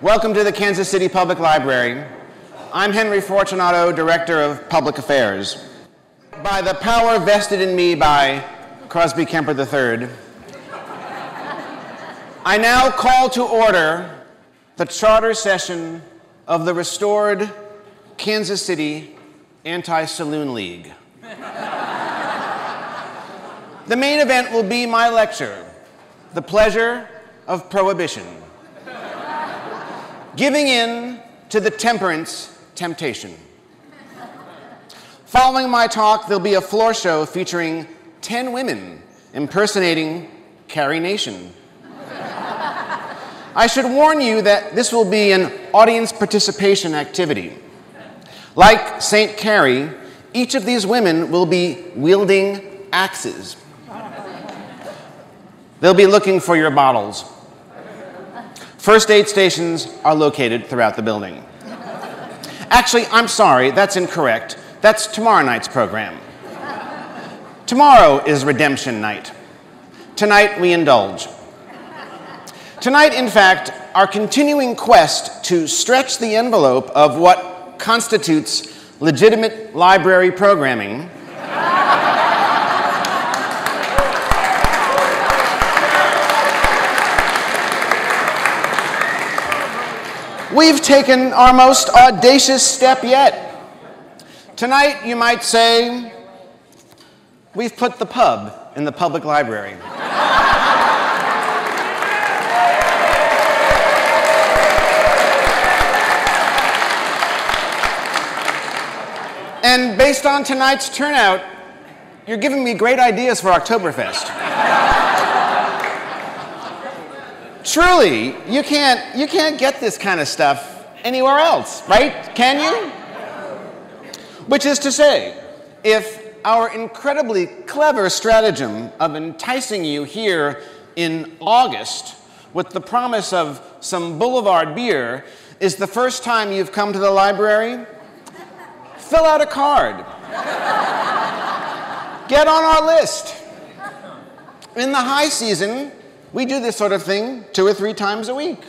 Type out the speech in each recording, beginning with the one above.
Welcome to the Kansas City Public Library. I'm Henry Fortunato, Director of Public Affairs. By the power vested in me by Crosby Kemper III, I now call to order the charter session of the restored Kansas City Anti-Saloon League. the main event will be my lecture, The Pleasure of Prohibition. Giving in to the temperance temptation. Following my talk, there'll be a floor show featuring 10 women impersonating Carrie Nation. I should warn you that this will be an audience participation activity. Like St. Carrie, each of these women will be wielding axes. They'll be looking for your bottles. First aid stations are located throughout the building. Actually, I'm sorry, that's incorrect. That's tomorrow night's program. Tomorrow is redemption night. Tonight we indulge. Tonight, in fact, our continuing quest to stretch the envelope of what constitutes legitimate library programming we've taken our most audacious step yet. Tonight, you might say, we've put the pub in the public library. And based on tonight's turnout, you're giving me great ideas for Oktoberfest. Truly, you can't, you can't get this kind of stuff anywhere else, right? Can you? Which is to say, if our incredibly clever stratagem of enticing you here in August with the promise of some boulevard beer is the first time you've come to the library, fill out a card. Get on our list. In the high season, we do this sort of thing two or three times a week.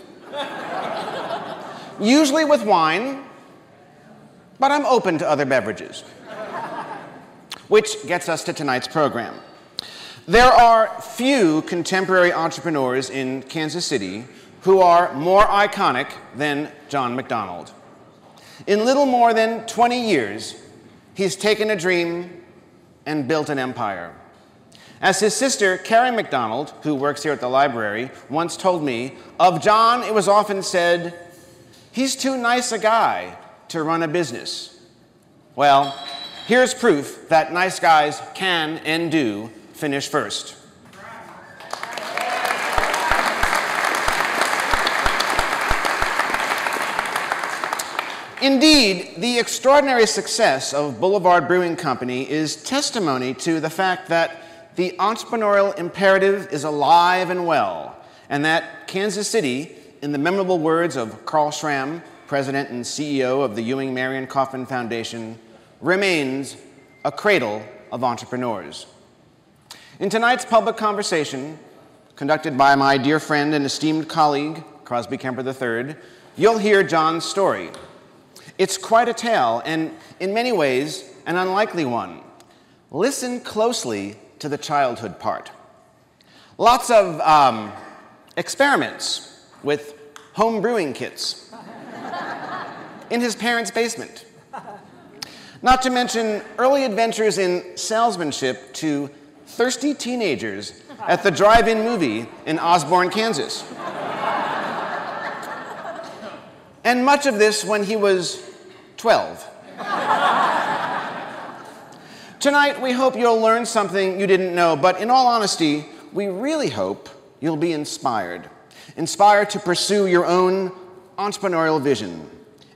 Usually with wine, but I'm open to other beverages. Which gets us to tonight's program. There are few contemporary entrepreneurs in Kansas City who are more iconic than John McDonald. In little more than 20 years, he's taken a dream and built an empire. As his sister, Carrie McDonald, who works here at the library, once told me, of John it was often said, he's too nice a guy to run a business. Well, here's proof that nice guys can and do finish first. Indeed, the extraordinary success of Boulevard Brewing Company is testimony to the fact that the entrepreneurial imperative is alive and well, and that Kansas City, in the memorable words of Carl Schramm, president and CEO of the Ewing Marion Kauffman Foundation, remains a cradle of entrepreneurs. In tonight's public conversation, conducted by my dear friend and esteemed colleague, Crosby Kemper III, you'll hear John's story it's quite a tale, and in many ways, an unlikely one. Listen closely to the childhood part. Lots of um, experiments with home brewing kits in his parents' basement. Not to mention early adventures in salesmanship to thirsty teenagers at the drive in movie in Osborne, Kansas. and much of this when he was 12. Tonight, we hope you'll learn something you didn't know, but in all honesty, we really hope you'll be inspired. Inspired to pursue your own entrepreneurial vision.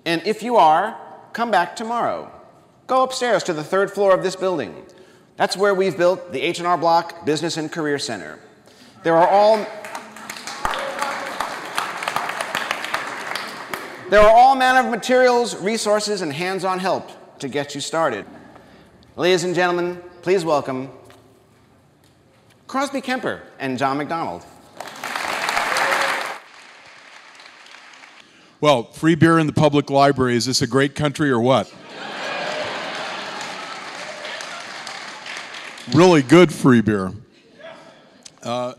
And if you are, come back tomorrow. Go upstairs to the third floor of this building. That's where we've built the H&R Block Business and Career Center. There are all There are all manner of materials, resources, and hands-on help to get you started. Ladies and gentlemen, please welcome Crosby Kemper and John McDonald. Well, free beer in the public library. Is this a great country or what? really good free beer. Uh,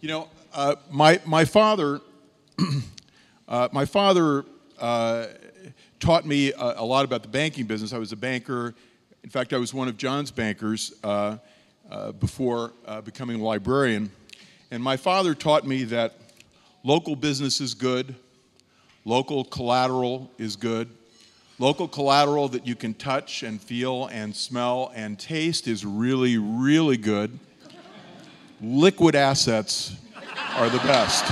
you know, uh, my, my father, uh, my father uh, taught me a, a, lot about the banking business. I was a banker. In fact, I was one of John's bankers uh, uh, before becoming a librarian. And my father taught me that local business is good, local collateral is good, Local collateral that you can touch and feel and smell and taste is really, really good. Liquid assets are the best.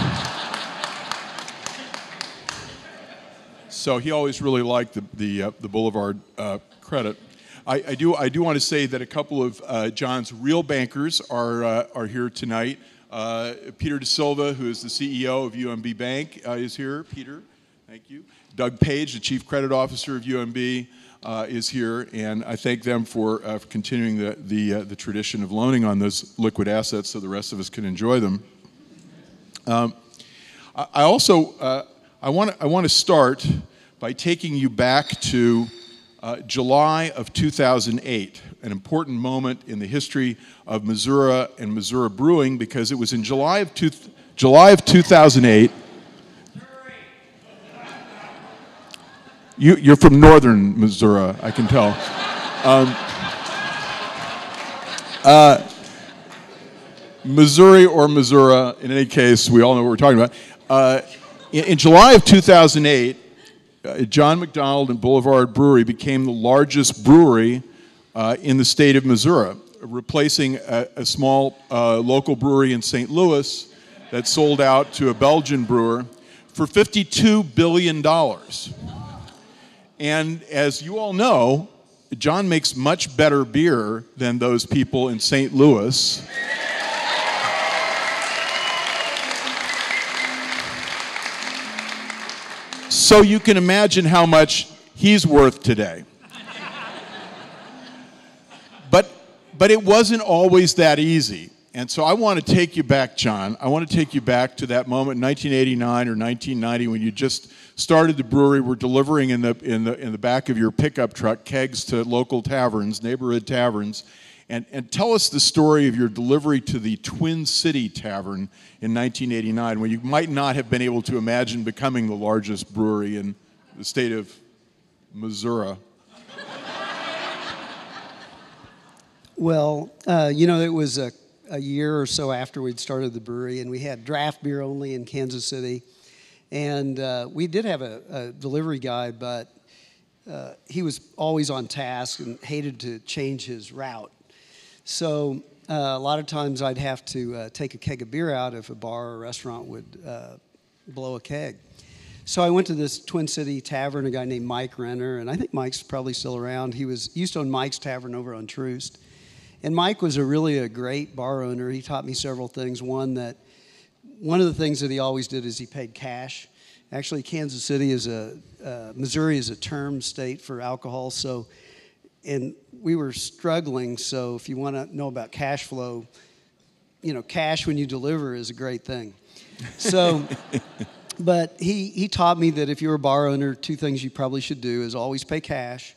So he always really liked the, the, uh, the Boulevard uh, credit. I, I, do, I do want to say that a couple of uh, John's real bankers are, uh, are here tonight. Uh, Peter De Silva, who is the CEO of UMB Bank, uh, is here. Peter, thank you. Doug Page, the Chief Credit Officer of UMB, uh, is here, and I thank them for, uh, for continuing the, the, the, tradition of loaning on those liquid assets so the rest of us can enjoy them. Um, I, I, also I want I want to start by taking you back to uh, July of 2008, an important moment in the history of Missouri and Missouri brewing because it was in July of, two, July of 2008 You, are from northern Missouri, I can tell. Um, uh, Missouri or Missouri, in any case, we all know what we're talking about. Uh, in, in, July of 2008, uh, John McDonald and Boulevard Brewery became the largest brewery uh, in the state of Missouri, replacing a, a small uh, local brewery in St. Louis that sold out to a Belgian brewer for $52 billion. And as you all know, John makes much better beer than those people in St. Louis. So you can imagine how much he's worth today. But, but it wasn't always that easy. And so I want to take you back, John. I want to take you back to that moment in 1989 or 1990 when you just started the brewery, were delivering in the, in the, in the back of your pickup truck kegs to local taverns, neighborhood taverns. And, and tell us the story of your delivery to the Twin City Tavern in 1989 when you might not have been able to imagine becoming the largest brewery in the state of Missouri. Well, uh, you know, it was a a year or so after we'd started the brewery, and we had draft beer only in Kansas City. And uh, we did have a, a delivery guy, but uh, he was always on task and hated to change his route. So uh, a lot of times I'd have to uh, take a keg of beer out if a bar or restaurant would uh, blow a keg. So I went to this Twin City Tavern, a guy named Mike Renner, and I think Mike's probably still around. He was used to own Mike's Tavern over on Troost. And Mike was a really a great bar owner. He taught me several things. One that one of the things that he always did is he paid cash. Actually, Kansas City is a uh, Missouri is a term state for alcohol, so and we were struggling. So if you want to know about cash flow, you know, cash when you deliver is a great thing. So. but he, he taught me that if you're a bar owner, two things you probably should do is always pay cash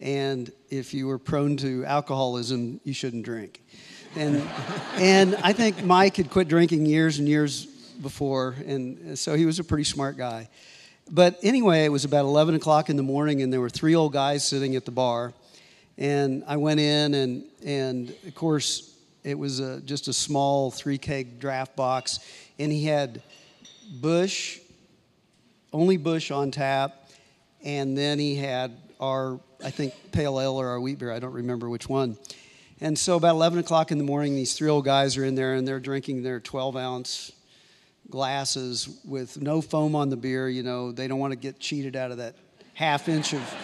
and if you were prone to alcoholism, you shouldn't drink. And, and I think Mike had quit drinking years and years before, and so he was a pretty smart guy. But anyway, it was about 11 o'clock in the morning, and there were three old guys sitting at the bar. And I went in, and, and of course, it was a, just a small three keg draft box, and he had Busch, only Busch on tap, and then he had our, I think, pale ale or our wheat beer. I don't remember which one. And so about 11 o'clock in the morning, these three old guys are in there and they're drinking their 12 ounce glasses with no foam on the beer. You know, they don't want to get cheated out of that half inch of,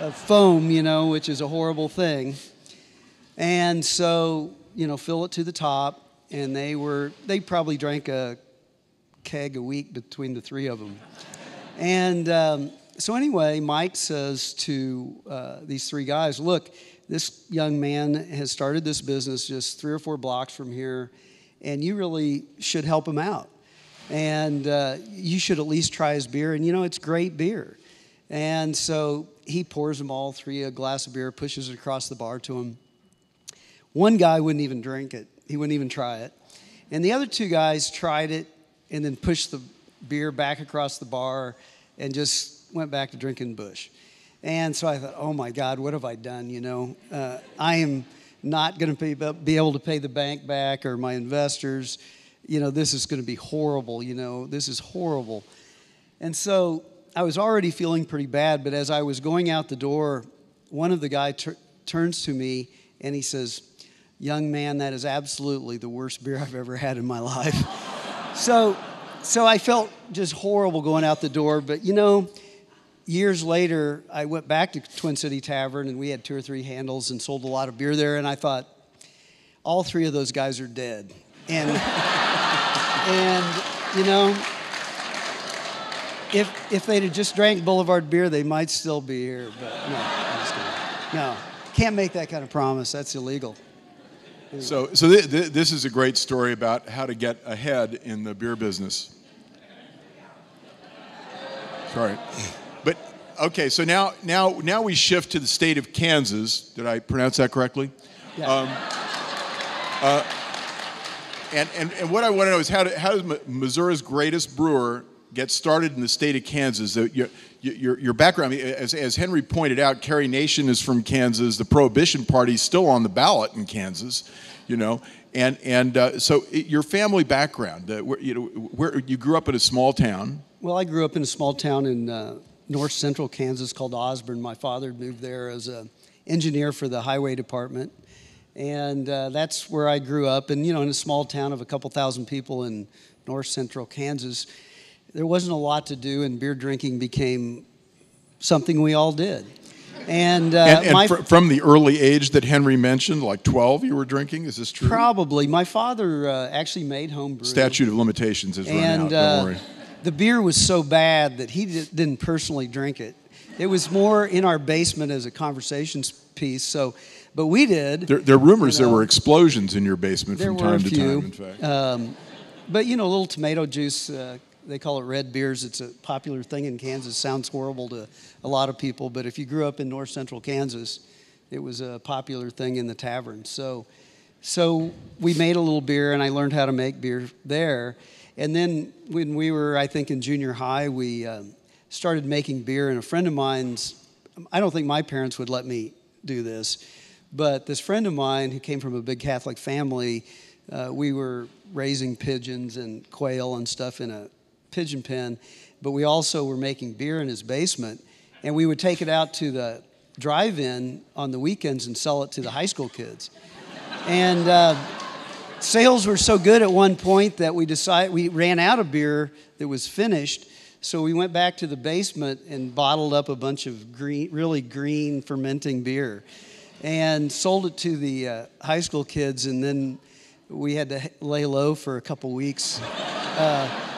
of foam, you know, which is a horrible thing. And so, you know, fill it to the top. And they were, they probably drank a keg a week between the three of them. And um, so anyway, Mike says to uh, these three guys, look, this young man has started this business just three or four blocks from here, and you really should help him out. and uh, you should at least try his beer. And you know, it's great beer. And so he pours them all three a glass of beer, pushes it across the bar to him. One guy wouldn't even drink it, he wouldn't even try it. And the other two guys tried it and then pushed the beer back across the bar and just went back to drinking Busch. And so I thought, oh my God, what have I done? You know, uh, I am not going to be able to pay the bank back or my investors. You know, this is going to be horrible. You know, this is horrible. And so I was already feeling pretty bad, but as I was going out the door, one of the guys tur- turns to me and he says, Young man, that is absolutely the worst beer I've ever had in my life. so, so I felt just horrible going out the door, but you know, years later, I went back to Twin City Tavern and we had two or three handles and sold a lot of beer there. And I thought, all three of those guys are dead. And, and you know, if, if they'd have just drank Boulevard beer, they might still be here. But no, I'm just kidding. No, can't make that kind of promise. That's illegal. So, so th- th- this is a great story about how to get ahead in the beer business. Sorry. But okay, so now now now we shift to the state of Kansas. Did I pronounce that correctly? Yeah. Um, uh, and, and, and what I want to know is how, do, how does Missouri's greatest brewer get started in the state of Kansas? Your, your, your background, as, as Henry pointed out, Carrie Nation is from Kansas. The Prohibition Party is still on the ballot in Kansas, you know. And, and uh, so your family background, uh, where, you know, where you grew up in a small town. Well, I grew up in a small town in uh, north central Kansas called Osborne. My father moved there as an engineer for the highway department. And uh, that's where I grew up. And, you know, in a small town of a couple thousand people in north central Kansas, there wasn't a lot to do, and beer drinking became something we all did. And, uh, and, and fr- from the early age that Henry mentioned, like 12, you were drinking? Is this true? Probably. My father uh, actually made home brew. Statute of limitations is run and, out, don't worry the beer was so bad that he didn't personally drink it. It was more in our basement as a conversation piece. So, but we did. There, there are rumors you know, there were explosions in your basement from time to time. In fact, um, but you know, a little tomato juice. They call it red beers. It's a popular thing in Kansas. Sounds horrible to a lot of people, but if you grew up in north central Kansas, it was a popular thing in the tavern. So, so we made a little beer, and I learned how to make beer there. And then when we were, I think, in junior high, we um, started making beer. And a friend of mine's, I don't think my parents would let me do this, but this friend of mine who came from a big Catholic family, uh, we were raising pigeons and quail and stuff in a pigeon pen, but we also were making beer in his basement. And we would take it out to the drive in on the weekends and sell it to the high school kids. And uh, sales were so good at one point that we decided we ran out of beer that was finished. So we went back to the basement and bottled up a bunch of green, really green fermenting beer, and sold it to the uh, high school kids. And then we had to lay low for a couple weeks uh,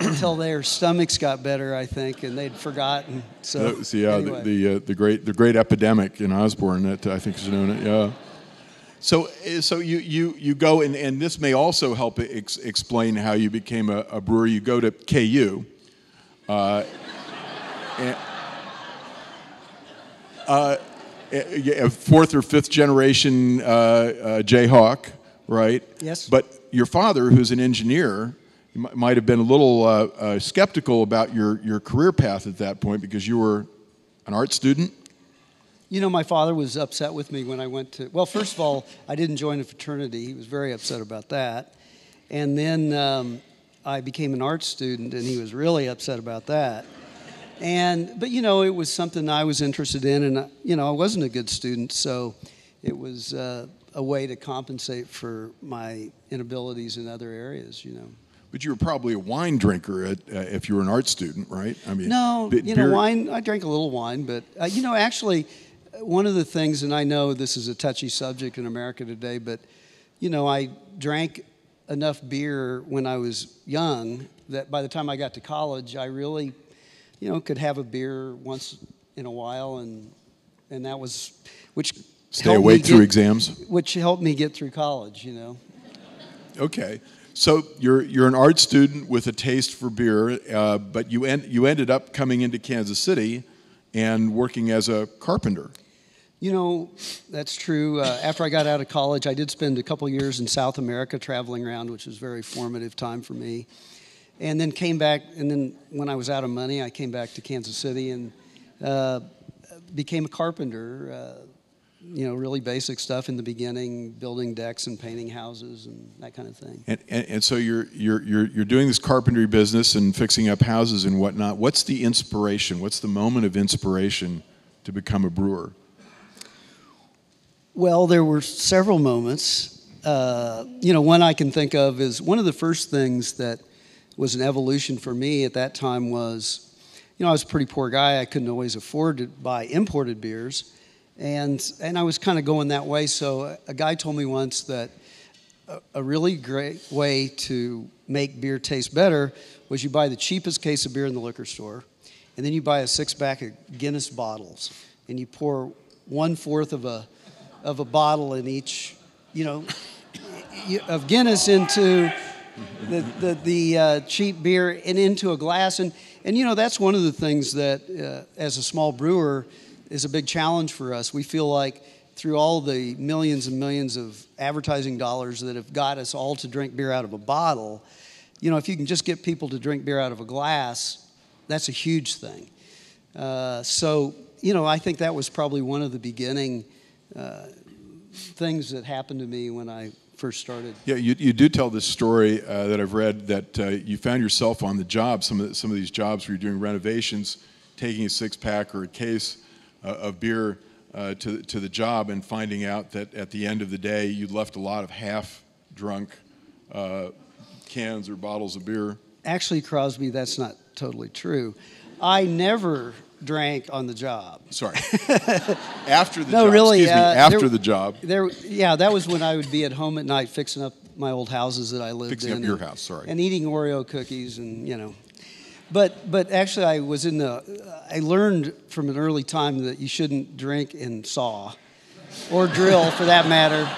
until their stomachs got better, I think, and they'd forgotten. So, see, yeah, anyway. the the, uh, the, great the great epidemic in Osborne that I think is known. Yeah. So, eh, so you, you, you go, and, and this may also help ex- explain how you became a, a, brewer. You go to KU. Uh, and, uh, eh, fourth or fifth generation uh, uh, Jayhawk, right? Yes. But your father, who's an engineer, might have been a little uh, uh, skeptical about your, your career path at that point because you were an art student. You know, my father was upset with me when I went to, well, first of all, I didn't join a fraternity. He was very upset about that. And then um, I became an art student, and he was really upset about that. And, but, you know, it was something I was interested in, and, you know, I wasn't a good student, so it was uh, a way to compensate for my inabilities in other areas, you know. But you were probably a wine drinker at, uh, if you were an art student, right? I mean, no, you know, wine. I drank a little wine, but uh, you know, actually, one of the things, and I know this is a touchy subject in America today, but you know, I drank enough beer when I was young that by the time I got to college, I really, you know, could have a beer once in a while, and and that was which stay awake through exams, which helped me get through college. You know. Okay. So you're you're an art student with a taste for beer, uh, but you end, you ended up coming into Kansas City and working as a carpenter. You know, that's true. Uh, after I got out of college, I did spend a couple years in South America traveling around, which was a very formative time for me. And then came back, and then when I was out of money, I came back to Kansas City and uh, became a carpenter. You know, really basic stuff in the beginning, building decks and painting houses and that kind of thing. And, and, and, so you're, you're, you're, you're doing this carpentry business and fixing up houses and whatnot. What's the inspiration? What's the moment of inspiration to become a brewer? Well, there were several moments. Uh, you know, one I can think of is one of the first things that was an evolution for me at that time was, you know, I was a pretty poor guy. I couldn't always afford to buy imported beers and and I was kind of going that way. So a guy told me once that a, a, really great way to make beer taste better was you buy the cheapest case of beer in the liquor store, and then you buy a six pack of Guinness bottles, and you pour one fourth of a of a bottle in each, you know, of Guinness into the the, the uh, cheap beer and into a glass and. And you know that's one of the things that, uh, as a small brewer, is a big challenge for us. We feel like through all the millions and millions of advertising dollars that have got us all to drink beer out of a bottle, you know, if you can just get people to drink beer out of a glass, that's a huge thing. Uh, so, you know, I think that was probably one of the beginning uh, things that happened to me when I first started. Yeah, you, you do tell this story uh, that I've read that uh, you found yourself on the job, some of, the, some of these jobs where you're doing renovations, taking a six pack or a case of beer uh, to, to the job and finding out that at the end of the day you'd left a lot of half drunk uh, cans or bottles of beer. Actually, Crosby, that's not totally true. I never drank on the job. Sorry. after the job. no, job. really. Excuse me. Uh, after there, the job. There, yeah, that was when I would be at home at night fixing up my old houses that I lived fixing in. Fixing up your house, sorry. And eating Oreo cookies and, you know, but but actually, I was in the. I learned from an early time that you shouldn't drink and saw, or drill for that matter.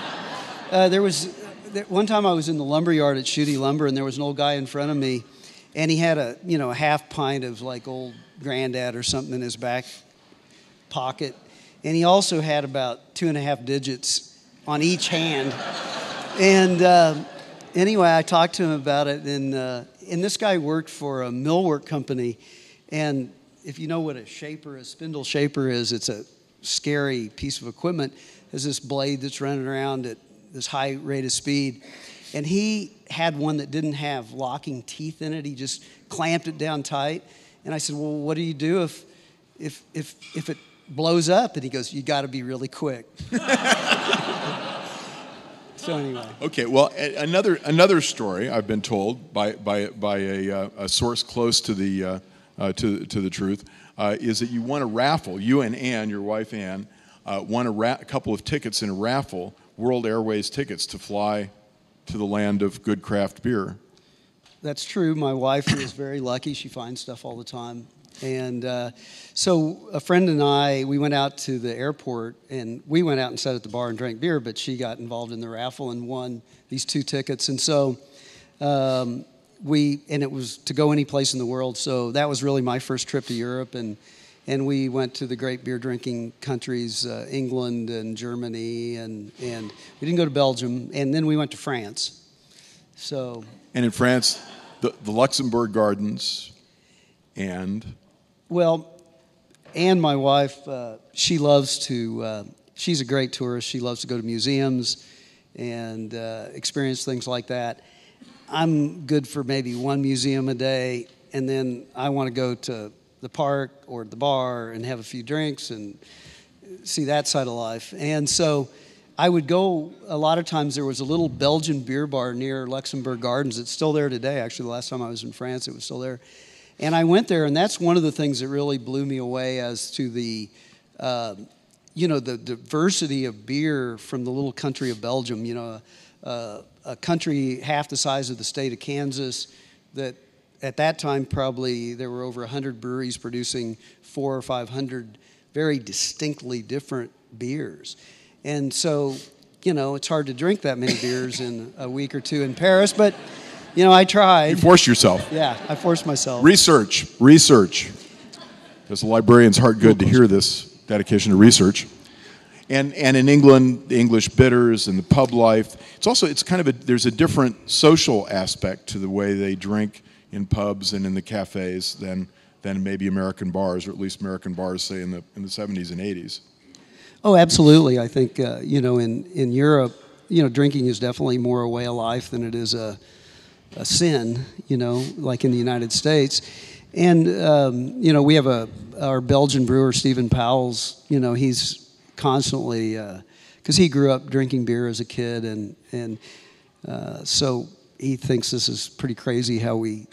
Uh, there was one time I was in the lumber yard at Schutte Lumber, and there was an old guy in front of me, and he had a you know a half pint of like old granddad or something in his back pocket, and he also had about two and a half digits on each hand, and. Uh, anyway, I talked to him about it, and uh, and this guy worked for a millwork company, and if you know what a shaper, a spindle shaper is, it's a scary piece of equipment. There's this blade that's running around at this high rate of speed, and he had one that didn't have locking teeth in it. He just clamped it down tight, and I said, "Well, what do you do if if if if it blows up?" And he goes, "You got to be really quick." So anyway. Okay. Well, another another story I've been told by by by a, uh, a source close to the uh, uh, to to the truth uh, is that you won a raffle. You and Ann, your wife Ann, uh, won a, ra- a couple of tickets in a raffle, World Airways tickets to fly to the land of good craft beer. That's true. My wife is very lucky. She finds stuff all the time. And uh, so a friend and I, we went out to the airport and we went out and sat at the bar and drank beer, but she got involved in the raffle and won these two tickets. And so um, we, and it was to go any place in the world. So that was really my first trip to Europe. And, and we went to the great beer drinking countries, uh, England and Germany, and, and we didn't go to Belgium. And then we went to France. So. And in France, the, the Luxembourg Gardens and well, and my wife, uh, she loves to, uh, she's a great tourist. She loves to go to museums and uh, experience things like that. I'm good for maybe one museum a day, and then I want to go to the park or the bar and have a few drinks and see that side of life. And so I would go, a lot of times there was a little Belgian beer bar near Luxembourg Gardens. It's still there today, actually. The last time I was in France, it was still there and I went there, and that's one of the things that really blew me away as to the, uh, you know, the diversity of beer from the little country of Belgium. You know, uh, a country half the size of the state of Kansas that at that time probably there were over 100 breweries producing four or 500 very distinctly different beers. And so, you know, it's hard to drink that many beers in a week or two in Paris, but You know, I tried. You forced yourself. Yeah, I forced myself. Research, research. Does the librarian's heart good to hear this dedication to research? And, and in England, the English bitters and the pub life. It's also, it's kind of a, there's a different social aspect to the way they drink in pubs and in the cafes than, than maybe American bars, or at least American bars, say, in the, in the 70s and 80s. Oh, absolutely. I think, uh, you know, in, in Europe, you know, drinking is definitely more a way of life than it is a, a sin, you know, like in the United States. And, um, you know, we have a, our Belgian brewer, Steven Pauwels, you know, he's constantly, because uh, he grew up drinking beer as a kid. And, and uh, so he thinks this is pretty crazy how we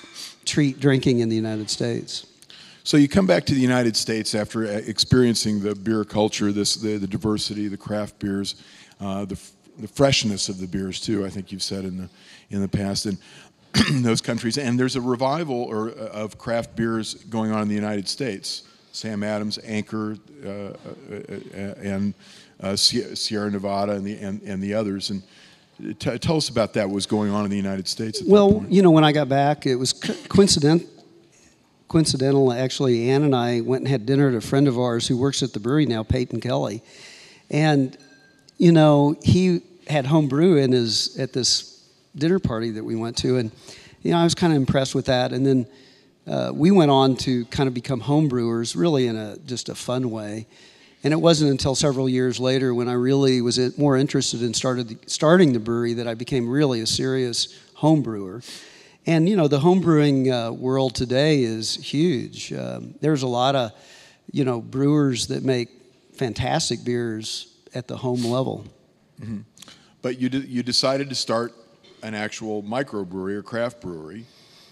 treat drinking in the United States. So you come back to the United States after uh, experiencing the beer culture, this the, the diversity, the craft beers, uh, the, the freshness of the beers too. I think you've said in the in the past, and those countries. And there's a revival or, uh, of craft beers going on in the United States. Sam Adams, Anchor, uh, uh, and uh, Sierra Nevada, and the and, and the others. And t- tell us about that. What was going on in the United States? well, you know, when I got back, it was coincident. Coincidental, actually, Ann and I went and had dinner at a friend of ours who works at the brewery now, Peyton Kelly, and you know he had home brew in his at this dinner party that we went to, and you know I was kind of impressed with that. And then uh, we went on to kind of become home brewers, really in a just a fun way. And it wasn't until several years later when I really was more interested in started starting the brewery that I became really a serious home brewer. And you know the home brewing uh, world today is huge. Um, there's a lot of you know brewers that make fantastic beers at the home level. Mm-hmm. But you you decided to start an actual microbrewery or craft brewery.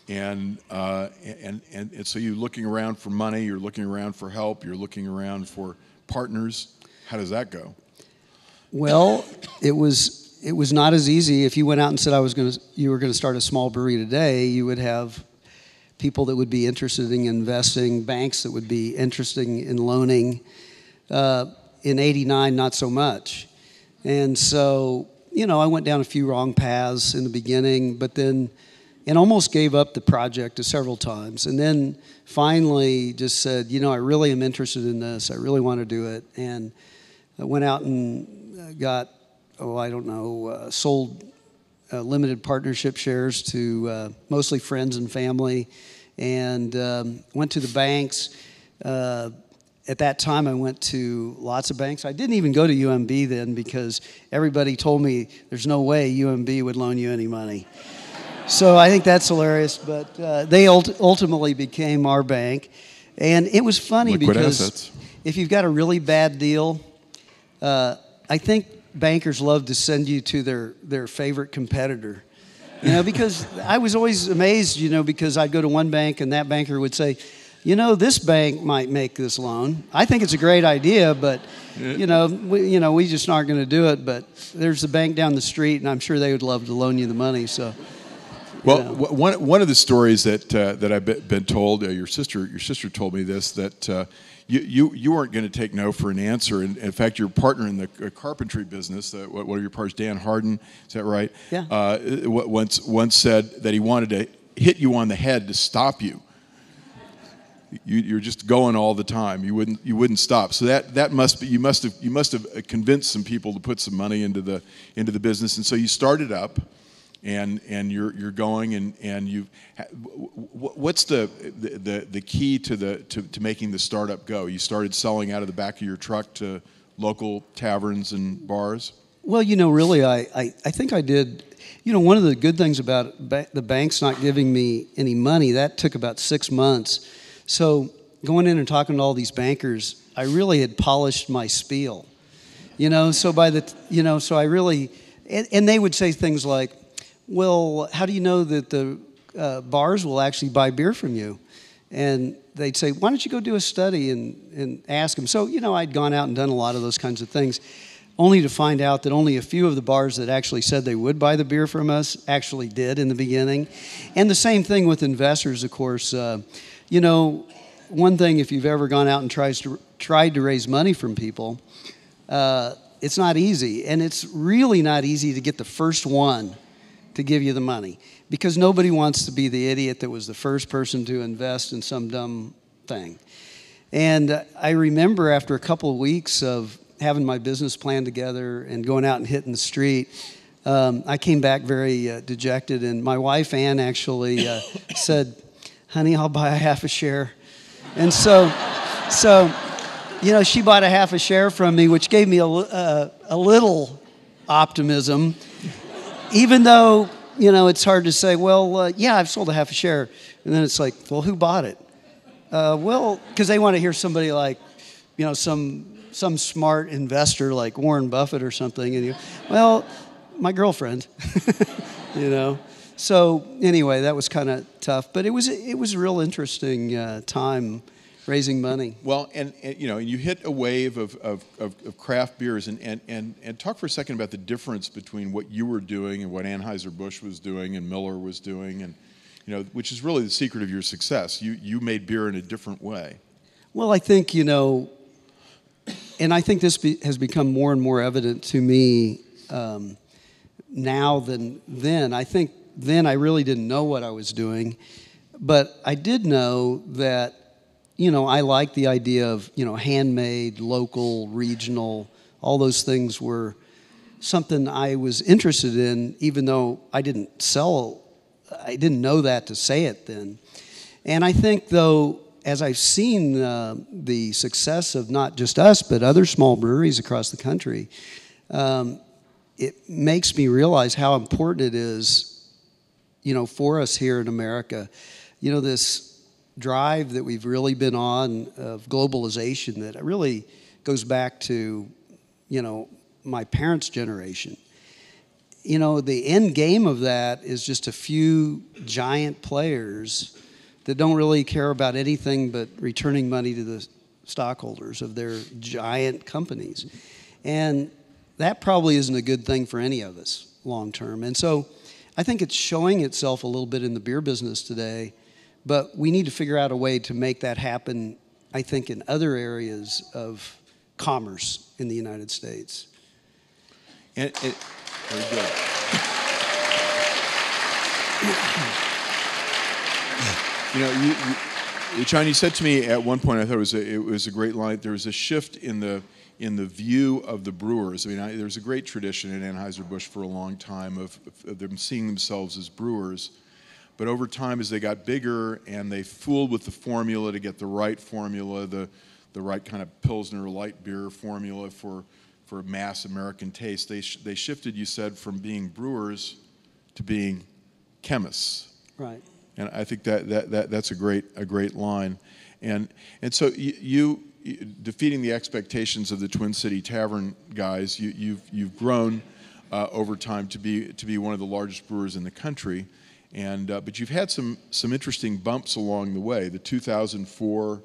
And, uh, and, and, and so you're looking around for money, you're looking around for help, you're looking around for partners. How does that go? Well, it was it was not as easy. If you went out and said I was going to, you were going to start a small brewery today, you would have people that would be interested in investing, banks that would be interested in loaning. Uh, in '89, not so much, and so you know, I went down a few wrong paths in the beginning, but then, and almost gave up the project several times. And then finally just said, you know, I really am interested in this. I really want to do it. And I went out and uh, got, oh, I don't know, uh, sold uh, limited partnership shares to uh, mostly friends and family and um, went to the banks uh, at that time, I went to lots of banks. I didn't even go to UMB then because everybody told me there's no way UMB would loan you any money. so I think that's hilarious. But uh, they ult- ultimately became our bank. And it was funny Liquid because assets. if you've got a really bad deal, uh, I think bankers love to send you to their, their favorite competitor. You know, because I was always amazed, you know, because I'd go to one bank and that banker would say, you know, this bank might make this loan. I think it's a great idea, but you know, we, you know, we just aren't going to do it. But there's a bank down the street, and I'm sure they would love to loan you the money. So. Well, know. one, one of the stories that uh, that I've been told, uh, your sister your sister told me this that uh, you, you you weren't going to take no for an answer. And in fact, your partner in the uh, carpentry business, uh, one of your partners, Dan Harden, is that right? Yeah. Uh, once once said that he wanted to hit you on the head to stop you you, are just going all the time. You wouldn't you wouldn't stop. So that that must be you must have you must have uh, convinced some people to put some money into the into the business. And so you started up, and and you're you're going and and you what's the, the the key to the to, to making the startup go? You started selling out of the back of your truck to local taverns and bars. Well, you know, really, I, I, I think I did. You know, one of the good things about ba- the banks not giving me any money that took about six months so going in and talking to all these bankers, I really had polished my spiel. You know, so by the, you know, so I really, and, and they would say things like, well, how do you know that the uh, bars will actually buy beer from you? And they'd say, why don't you go do a study and, and ask them? So, you know, I'd gone out and done a lot of those kinds of things, only to find out that only a few of the bars that actually said they would buy the beer from us actually did in the beginning. And the same thing with investors, of course. Uh, you know, one thing if you've ever gone out and tries to, tried to raise money from people, uh, it's not easy. And it's really not easy to get the first one to give you the money because nobody wants to be the idiot that was the first person to invest in some dumb thing. And I remember after a couple of weeks of having my business plan together and going out and hitting the street, um, I came back very uh, dejected. And my wife, Ann, actually uh, said, Honey, I'll buy a half a share. And so, so, you know, she bought a half a share from me, which gave me a, uh, a little optimism, even though, you know, it's hard to say, well, uh, yeah, I've sold a half a share. And then it's like, well, who bought it? Uh, well, because they want to hear somebody like, you know, some some smart investor like Warren Buffett or something, and you, well, my girlfriend, you know. So anyway, that was kind of tough, but it was it was a real interesting uh, time raising money. Well, and, and, you know, you hit a wave of, of, of, of, craft beers, and, and, and, and talk for a second about the difference between what you were doing and what Anheuser Busch was doing and Miller was doing, and you know, which is really the secret of your success. You, you made beer in a different way. Well, I think, you know, and I think this be, has become more and more evident to me um, now than then. I think then I really didn't know what I was doing, but I did know that, you know, I liked the idea of, you know, handmade, local, regional, all those things were something I was interested in, even though I didn't sell I didn't know that to say it then. And I think, though, as I've seen uh, the success of not just us, but other small breweries across the country, um, it makes me realize how important it is, you know, for us here in America. You know, this drive that we've really been on of globalization that really goes back to, you know, my parents' generation you know, the end game of that is just a few giant players that don't really care about anything but returning money to the stockholders of their giant companies. And that probably isn't a good thing for any of us long term. And so I think it's showing itself a little bit in the beer business today, but we need to figure out a way to make that happen, I think, in other areas of commerce in the United States. It, very good. you know, you, you said to me at one point, I thought it was a, it was a great line. There was a shift in the in the view of the brewers. I mean, I, there's a great tradition in Anheuser Busch for a long time of, of them seeing themselves as brewers. But over time, as they got bigger and they fooled with the formula to get the right formula, the the right kind of pilsner light beer formula for for mass American taste. They, sh- they shifted, you said, from being brewers to being chemists. Right. And I think that, that, that that's a great, a great line. And, and so you, you, defeating the expectations of the Twin City Tavern guys, you, you've, you've grown uh, over time to be, to be one of the largest brewers in the country. And, uh, but you've had some, some interesting bumps along the way. The 2004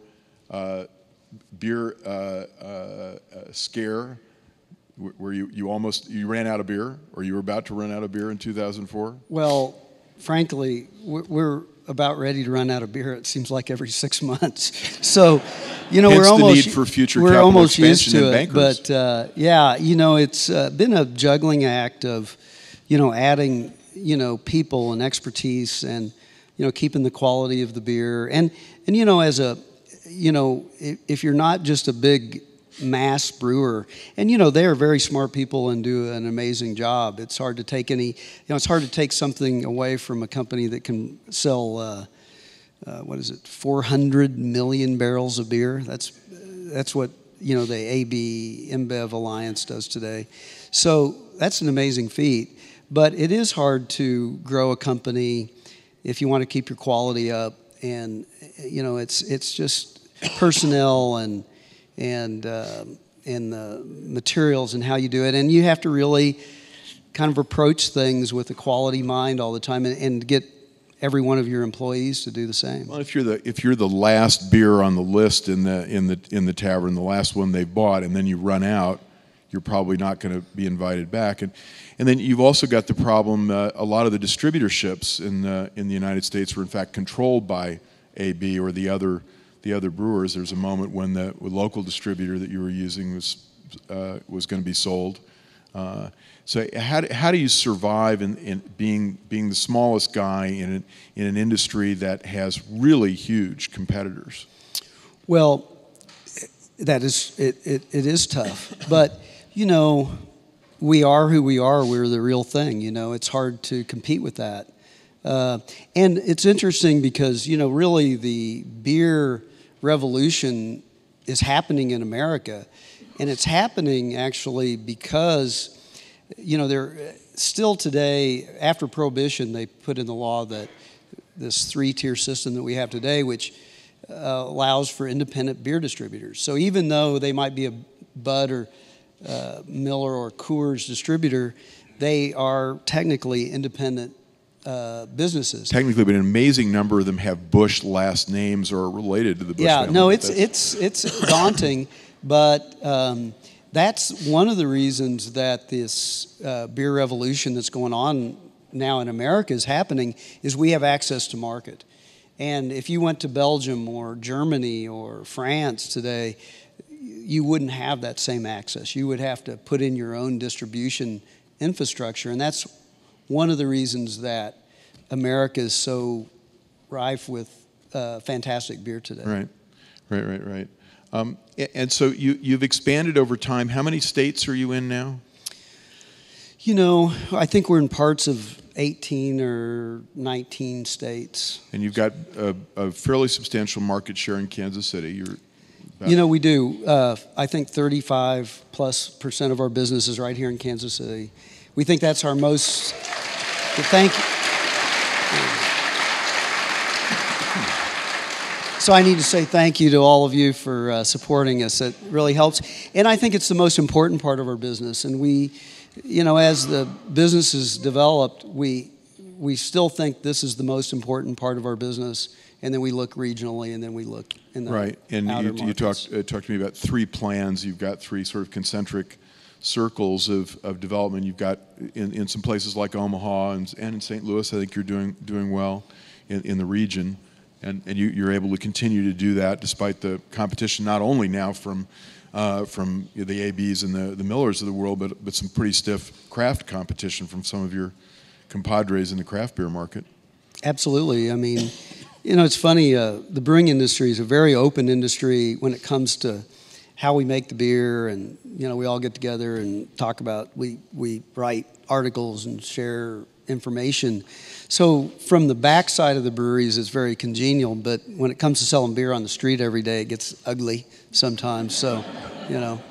uh, beer uh, uh, uh, scare where you, you almost you ran out of beer or you were about to run out of beer in 2004 well frankly we're about ready to run out of beer it seems like every six months. So you know Hence we're almost need for future we're almost used to it but uh, yeah you know it's uh, been a juggling act of you know adding you know people and expertise and you know keeping the quality of the beer. And and you know as a you know if you're not just a big mass brewer. And you know, they are very smart people and do an amazing job. It's hard to take any, you know, it's hard to take something away from a company that can sell, uh, uh, what is it, 400 million barrels of beer. That's, that's what, you know, the AB InBev Alliance does today. So that's an amazing feat. But it is hard to grow a company if you want to keep your quality up. And, you know, it's, it's just personnel and, and uh, and the materials and how you do it. And you have to really kind of approach things with a quality mind all the time and, and get every one of your employees to do the same. Well, if you're the if you're the last beer on the list in the in the in the tavern, the last one they bought, and then you run out, you're probably not going to be invited back. And and then you've also got the problem. Uh, a lot of the distributorships in the, in the United States were in fact controlled by AB or the other the other brewers, there's a moment when the local distributor that you were using was uh, was going to be sold. Uh, so how do, how do you survive in, in being being the smallest guy in an, in an industry that has really huge competitors? Well, that is it, it, it is tough, but you know, we are who we are. We're the real thing. You know, it's hard to compete with that. Uh, and it's interesting because you know, really, the beer revolution is happening in America, and it's happening actually because you know, there still today, after Prohibition, they put in the law that this three tier system that we have today, which uh, allows for independent beer distributors. So even though they might be a Bud or uh, Miller or Coors distributor, they are technically independent uh, businesses. Technically, but an amazing number of them have Busch last names or are related to the Busch yeah, family. no, it's it's it's daunting, but um, that's one of the reasons that this uh, beer revolution that's going on now in America is happening is we have access to market. And if you went to Belgium or Germany or France today, you wouldn't have that same access. You would have to put in your own distribution infrastructure. And that's one of the reasons that America is so rife with uh, fantastic beer today. Right, right, right, right. Um, and so you, you've expanded over time. How many states are you in now? You know, I think we're in parts of 18 or 19 states. And you've got a, a fairly substantial market share in Kansas City. You're you know, we do. Uh, I think 35 plus percent of our business is right here in Kansas City. We think that's our most. Thank you. So I need to say thank you to all of you for uh, supporting us. It really helps, and I think it's the most important part of our business. And we, you know, as the business has developed, we we still think this is the most important part of our business. And then we look regionally, and then we look in the right. And you, you talked uh, talked to me about three plans. You've got three sort of concentric circles of, of development. You've got in, in some places like Omaha and, and in St. Louis. I think you're doing doing well in, in the region and, and you, are able to continue to do that despite the competition not only now from uh, from the ABs and the, the Millers of the world, but, but some pretty stiff craft competition from some of your compadres in the craft beer market. Absolutely. I mean, you know, it's funny. Uh, the brewing industry is a very open industry when it comes to how we make the beer, and you know, we all get together and talk about. We we write articles and share information. So from the backside of the breweries, it's very congenial. But when it comes to selling beer on the street every day, it gets ugly sometimes. So, you know.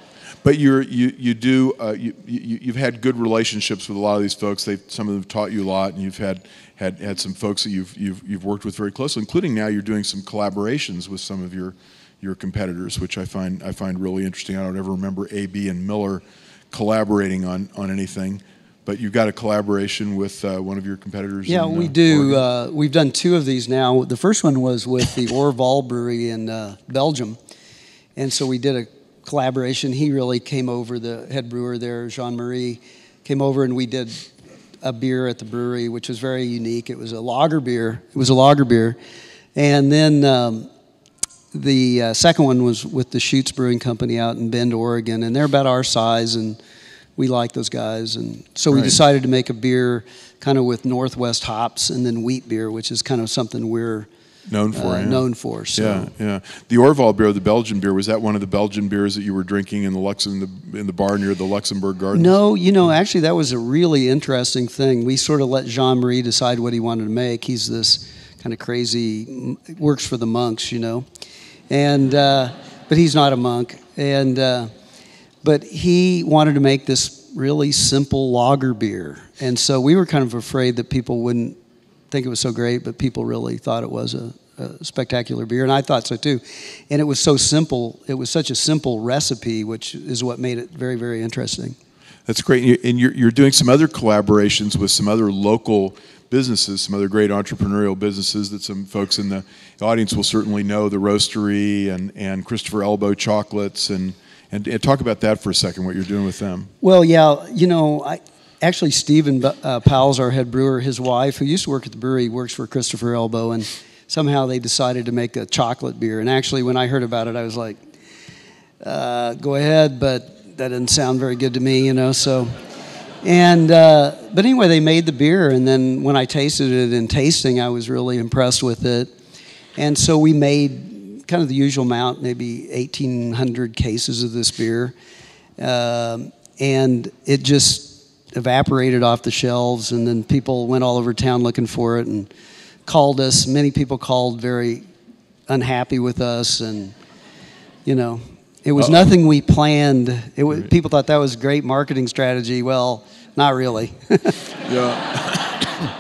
But you're, you you do uh, you, you have had good relationships with a lot of these folks. They some of them have taught you a lot, and you've had had had some folks that you've you've you've worked with very closely, including now you're doing some collaborations with some of your your competitors, which I find I find really interesting. I don't ever remember AB and Miller collaborating on on anything but you've got a collaboration with uh, one of your competitors. Yeah, in, we uh, do. Uh, we've done two of these now. The first one was with the Orval Brewery in uh, Belgium, and so we did a collaboration. He really came over, the head brewer there, Jean Marie, came over, and we did a beer at the brewery, which was very unique. It was a lager beer. It was a lager beer, and then. Um, the uh, second one was with the Deschutes Brewing Company out in Bend, Oregon, and they're about our size and we like those guys, and so we right. decided to make a beer kind of with Northwest hops and then wheat beer, which is kind of something we're known for. Uh, yeah. Known for. So. Yeah, yeah. The Orval beer, the Belgian beer, was that one of the Belgian beers that you were drinking in the Lux in the, in the bar near the Luxembourg Gardens? No, you know, actually, that was a really interesting thing. We sort of let Jean Marie decide what he wanted to make. He's this kind of crazy, works for the monks, you know, and uh, but he's not a monk, and. Uh, but he wanted to make this really simple lager beer. And so we were kind of afraid that people wouldn't think it was so great, but people really thought it was a, a spectacular beer. And I thought so too. And it was so simple, it was such a simple recipe, which is what made it very, very interesting. That's great. And you're, you're doing some other collaborations with some other local businesses, some other great entrepreneurial businesses that some folks in the audience will certainly know the Roastery and, and Christopher Elbow Chocolates and and, and, talk about that for a second, what you're doing with them. Well, yeah, you know, I, actually, Steven uh, Pauwels our head brewer. His wife, who used to work at the brewery, works for Christopher Elbow, and somehow they decided to make a chocolate beer. And actually, when I heard about it, I was like, uh, go ahead, but that didn't sound very good to me, you know, so. And uh, but anyway, they made the beer, and then when I tasted it in tasting, I was really impressed with it. And so we made kind of the usual amount, maybe 1,800 cases of this beer, um, and it just evaporated off the shelves. And then people went all over town looking for it and called us. Many people called very unhappy with us, and you know, it was Uh-oh. nothing we planned. It was, people thought that was a great marketing strategy. Well, not really. Yeah.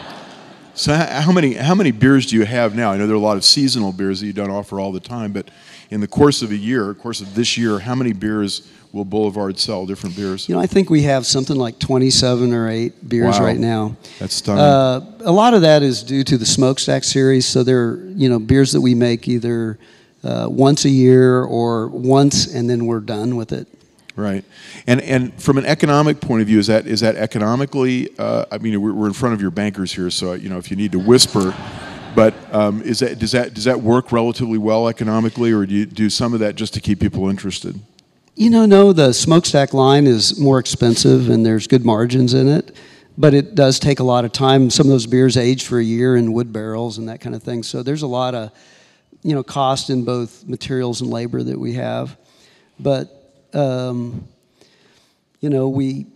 so how many how many beers do you have now? I know there are a lot of seasonal beers that you don't offer all the time, but in the course of a year, course of this year, how many beers will Boulevard sell? Different beers. you know, I think we have something like 27 or 8 beers Wow. right now. That's stunning. Uh, a lot of that is due to the smokestack series. So they're you know beers that we make either uh, once a year or once, and then we're done with it. Right, and and from an economic point of view, is that is that economically? Uh, I mean, we're, we're in front of your bankers here, so you know if you need to whisper, but um, is that does that does that work relatively well economically, or do you do some of that just to keep people interested? You know, no, the smokestack line is more expensive, and there's good margins in it. But it does take a lot of time. Some of those beers age for a year in wood barrels and that kind of thing. So there's a lot of, you know, cost in both materials and labor that we have. But um, you know, we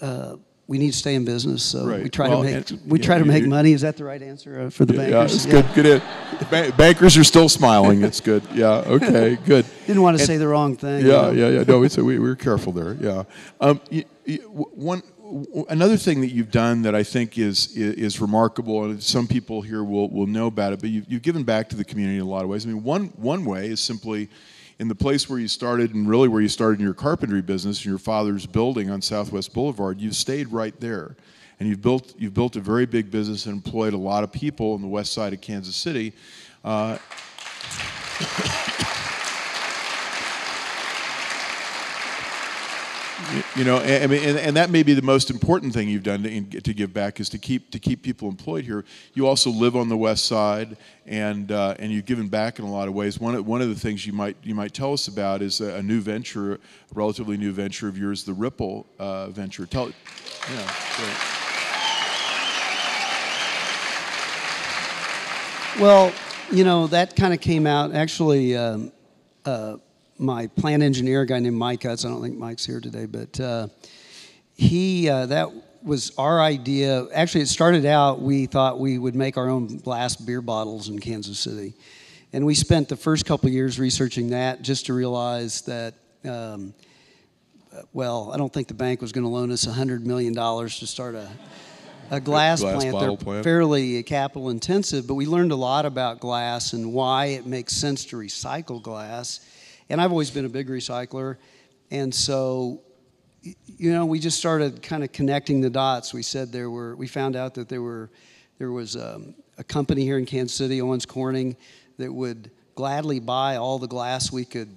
uh, we need to stay in business, so Right. we try Well, to make and- we yeah, try to make money. Is that the right answer uh, for the Yeah, bankers? it's good. Good. Ba- bankers are still smiling. It's good. Yeah. Okay. Good. Didn't want to And- say the wrong thing. you Yeah, know. yeah, yeah. No, we said we, we were careful there. Yeah. Um, y y one another thing that you've done that I think is is, is remarkable, and some people here will, will know about it. But you've, you've given back to the community in a lot of ways. I mean, one one way is simply in the place where you started, and really where you started in your carpentry business, in your father's building on Southwest Boulevard. You've stayed right there, and you've built you've built a very big business and employed a lot of people on the west side of Kansas City. Uh, You know, and, I mean, and, and that may be the most important thing you've done to, to give back is to keep to keep people employed here. You also live on the west side, and uh, and you've given back in a lot of ways. One of, one of the things you might you might tell us about is a, a new venture, a relatively new venture of yours, the Ripple uh, venture. Tell, yeah, great. Well, you know, that kind of came out. Actually, um, uh, my plant engineer, a guy named Mike Utz, I don't think Mike's here today, but uh, he, uh, that was our idea. Actually, it started out, we thought we would make our own glass beer bottles in Kansas City. And we spent the first couple years researching that just to realize that. Um, well, I don't think the bank was going to loan us $100 million to start a, a glass, Glass plant. They're plant. fairly capital intensive, but we learned a lot about glass and why it makes sense to recycle glass. And I've always been a big recycler. And so, you know, we just started kind of connecting the dots. We said there were, we found out that there were, there was um, a company here in Kansas City, Owens Corning, that would gladly buy all the glass we could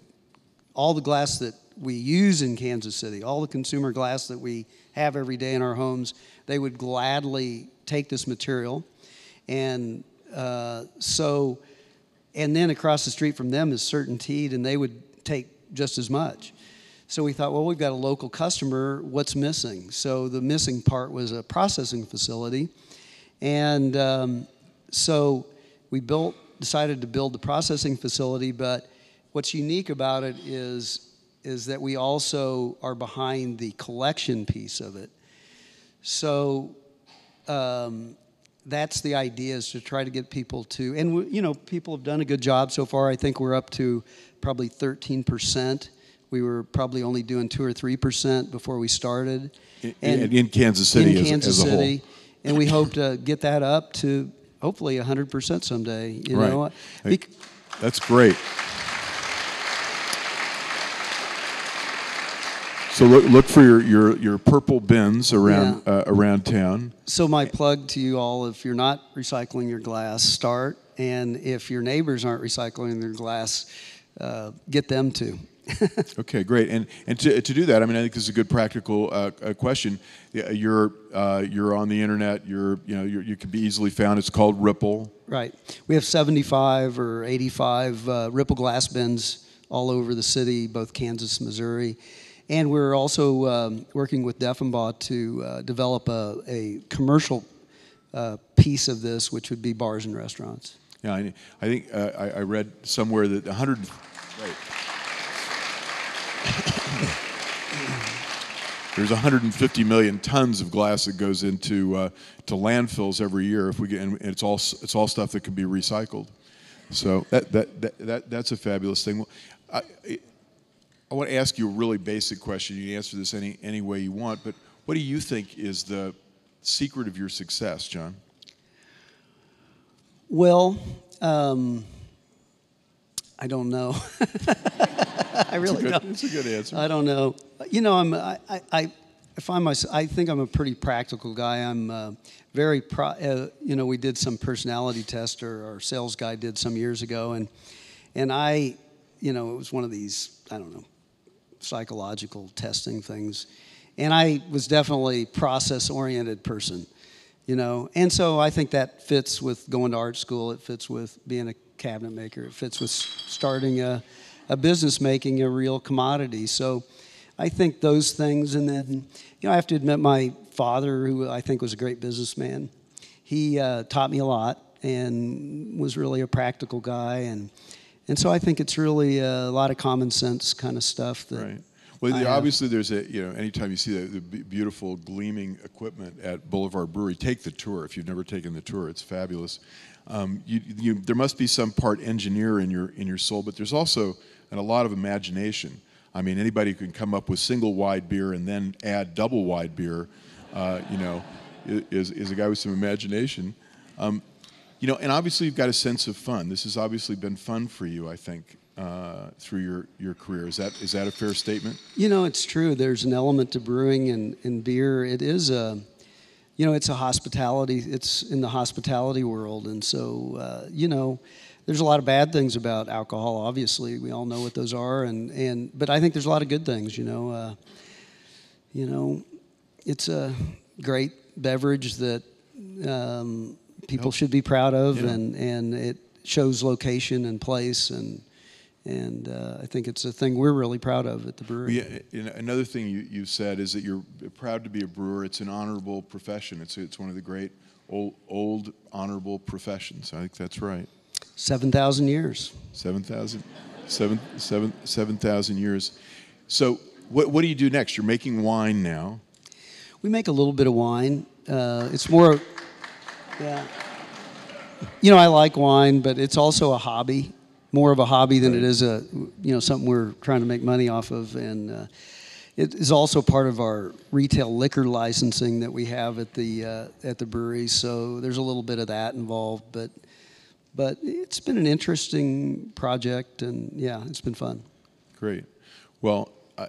all the glass that we use in Kansas City, all the consumer glass that we have every day in our homes, they would gladly take this material. And uh, so, and then across the street from them is Certainteed, and they would take just as much. So we thought, well, we've got a local customer, what's missing? So the missing part was a processing facility. And um, so we built, decided to build the processing facility, but what's unique about it is, is that we also are behind the collection piece of it. So um, that's the idea is to try to get people to, and we, you know, people have done a good job so far. I think we're up to probably 13%. We were probably only doing two or three percent before we started. In, in, in Kansas City in Kansas as a whole. City, and we hope to get that up to hopefully 100% someday. You Right. know, Bec- That's great. So look, look for your, your, your purple bins around Yeah. uh, around town. So my plug to you all: if you're not recycling your glass, start. And if your neighbors aren't recycling their glass, uh, get them to. Okay, great. And and to, to do that, I mean, I think this is a good practical uh, uh, question. You're uh, you're on the internet. You're you know you're, you can be easily found. It's called Ripple. Right. We have 75 or 85 uh, Ripple glass bins all over the city, both Kansas, Missouri. And we're also um, working with Deffenbaugh to uh, develop a, a commercial uh, piece of this, which would be bars and restaurants. Yeah, I, I think uh, I, I read somewhere that 100. Right. There's 150 million tons of glass that goes into uh, to landfills every year. If we get, and it's all it's all stuff that can be recycled. So that that, that, that that's a fabulous thing. I, I want to ask you a really basic question. You can answer this any any way you want, but what do you think is the secret of your success, John? Well, um, I don't know. I really good, don't. It's a good answer. I don't know. You know, I'm. I. I, I find myself. I think I'm a pretty practical guy. I'm uh, very. Pro, uh, you know, we did some personality test, or our sales guy did some years ago, and and I, you know, it was one of these. I don't know, psychological testing things, and I was definitely process oriented person. You know, and so I think that fits with going to art school. It fits with being a cabinet maker. It fits with starting a a business making a real commodity. So I think those things. And then, you know, I have to admit, my father, who I think was a great businessman, he uh, taught me a lot and was really a practical guy. And, and so I think it's really a lot of common sense kind of stuff that. Right. Well, obviously, there's a you know, anytime you see the, the, beautiful gleaming equipment at Boulevard Brewery, take the tour. If you've never taken the tour, it's fabulous. Um, you, you, there must be some part engineer in your in your soul, but there's also and a lot of imagination. I mean, anybody who can come up with single wide beer and then add double wide beer, uh, you know, is, is a guy with some imagination. Um, you know, and obviously you've got a sense of fun. This has obviously been fun for you, I think, uh, through your, your career. Is that is that a fair statement? You know, it's true. There's an element to brewing and, and beer. It is a, you know, it's a hospitality. It's in the hospitality world, and so uh, you know, there's a lot of bad things about alcohol. Obviously, we all know what those are, and and but I think there's a lot of good things. You know, uh, you know, it's a great beverage that um, people should be proud of, yeah. and and it shows location and place and. And uh, I think it's a thing we're really proud of at the brewery. Yeah, another thing you, you said is that you're proud to be a brewer. It's an honorable profession. It's, it's one of the great old, old honorable professions. I think that's right. 7,000 years. 7,000 7, 7, 7, years. So, what, what do you do next? You're making wine now. We make a little bit of wine. Uh, it's more, yeah. You know, I like wine, but it's also a hobby, more of a hobby than it is a, you know, something we're trying to make money off of. And uh, it is also part of our retail liquor licensing that we have at the uh, at the brewery. So there's a little bit of that involved, but but it's been an interesting project, and yeah, it's been fun. Great. Well, I,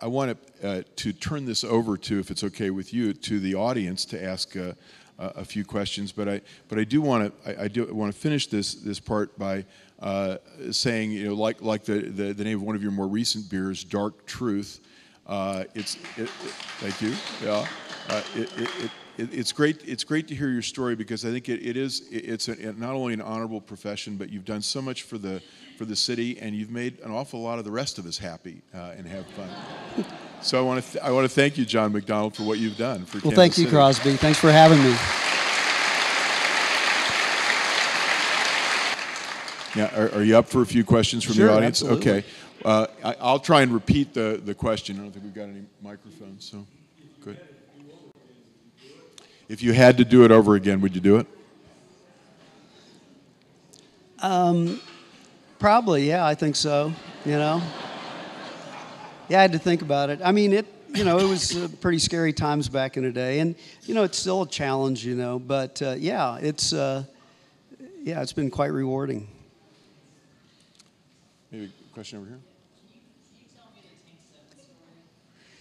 I want to, uh, to turn this over to, if it's okay with you, to the audience to ask uh, a few questions. But I, but I do want to, I, I, do want to finish this this part by uh, saying, you know, like like the, the, the name of one of your more recent beers, Dark Truth. Uh, it's it, it, thank you. Yeah, uh, it, it, it, it's great. It's great to hear your story because I think it, it is. It's a, not only an honorable profession, but you've done so much for the for the city, and you've made an awful lot of the rest of us happy uh, and have fun. so I want to th- I want to thank you, John McDonald, for what you've done for. Well, Kansas thank you, City. Crosby. Thanks for having me. Yeah, are, are, you up for a few questions from sure, the audience? Absolutely. Okay, uh, I, will try and repeat the, the question. I don't think we've got any microphones, so good. If you had to do it over again, would you do it? Um, probably, yeah, I think so. You know, yeah, I had to think about it. I mean, it, you know, it was uh, pretty scary times back in the day, and you know, it's still a challenge, you know. But uh, yeah, it's uh, yeah, it's been quite rewarding. Maybe a question over here.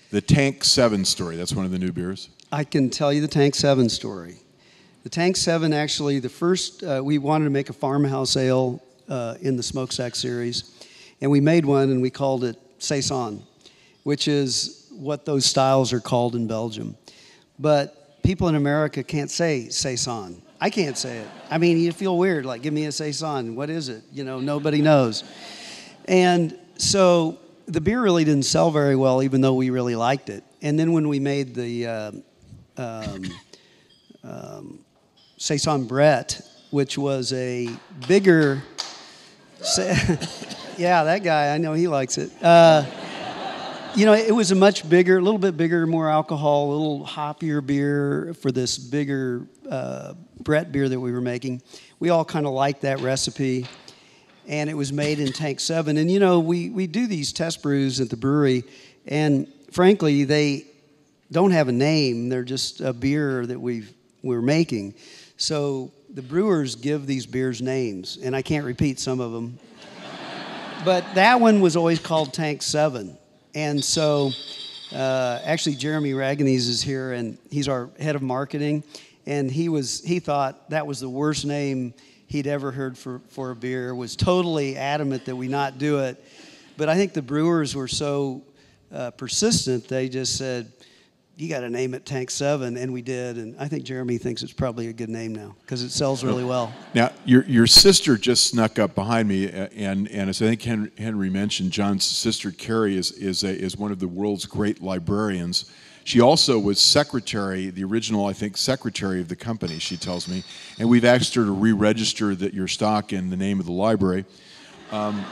The Tank 7 story. That's one of the new beers. I can tell you the Tank 7 story. The Tank 7 actually, the first, uh, we wanted to make a farmhouse ale uh, in the Smokestack series, and we made one and we called it Saison, which is what those styles are called in Belgium. But people in America can't say Saison. I can't say it. I mean, you feel weird, like, give me a Saison. What is it? You know, nobody knows. And so the beer really didn't sell very well, even though we really liked it. And then when we made the uh, um, um, Saison Brett, which was a bigger, yeah, that guy, I know he likes it. Uh, you know, it was a much bigger, a little bit bigger, more alcohol, a little hoppier beer for this bigger uh, Brett beer that we were making. We all kind of liked that recipe, and it was made in Tank 7. And, you know, we, we do these test brews at the brewery, and frankly, they don't have a name. They're just a beer that we've, we're making. So the brewers give these beers names, and I can't repeat some of them. but that one was always called Tank 7 and so, uh, actually, Jeremy Ragonese is here, and he's our head of marketing. And he was he thought that was the worst name he'd ever heard for, for a beer. Was totally adamant that we not do it. But I think the brewers were so uh, persistent, they just said, you got to name it Tank Seven, and we did. And I think Jeremy thinks it's probably a good name now because it sells really well. Now, your your sister just snuck up behind me, and and as I think Henry mentioned, John's sister Carrie is is a, is one of the world's great librarians. She also was secretary, the original, I think, secretary of the company. She tells me, and we've asked her to re-register that your stock in the name of the library. Um,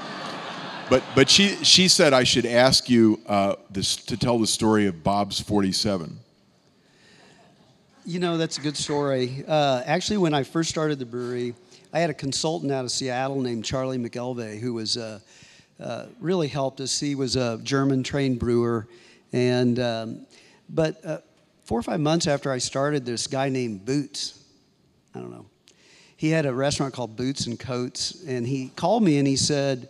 but but she she said I should ask you uh, this to tell the story of Bob's 47. You know that's a good story. Uh, actually, when I first started the brewery, I had a consultant out of Seattle named Charlie McElevey who was uh, uh really helped us. He was a German trained brewer, and um, but uh, four or five months after I started, this guy named Boots. I don't know. He had a restaurant called Boots and Coats, and he called me and he said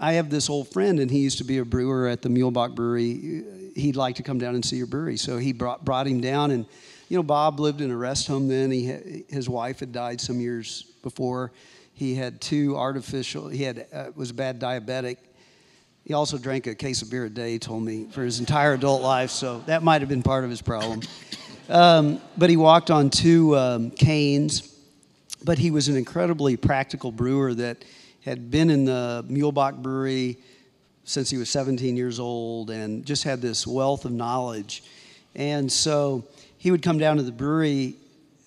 I have this old friend, and he used to be a brewer at the Muehlebach Brewery. He'd like to come down and see your brewery, so he brought brought him down. And you know, Bob lived in a rest home then. He his wife had died some years before. He had two artificial. He had uh, was a bad diabetic. He also drank a case of beer a day. Told me for his entire adult life, so that might have been part of his problem. Um, but he walked on two um, canes. But he was an incredibly practical brewer that had been in the Muehlebach Brewery since he was 17 years old and just had this wealth of knowledge. And so he would come down to the brewery